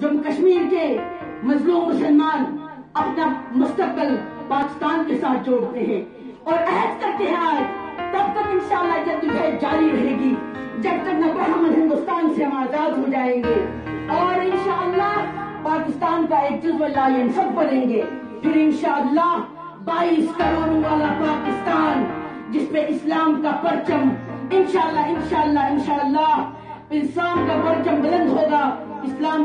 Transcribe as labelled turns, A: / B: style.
A: जम्मू कश्मीर के मजलूम मुसलमान अपना मुस्तकबल पाकिस्तान के साथ जोड़ते हैं। और अहद करते हैं आज, तब तक इंशाल्लाह जद्दोजहद जारी रहेगी। जब तक न हम हिंदुस्तान से हम आज़ाद हो जाएँगे और इंशाल्लाह पाकिस्तान का एक जुजवल्ला सब बनेंगे। फिर इंशाल्लाह बाईस करोड़ वाला पाकिस्तान, जिसपे इस्लाम का परचम, इंशाल्लाह इंशाल्लाह इंशाल्लाह इस्लाम का परचम बुलंद होगा।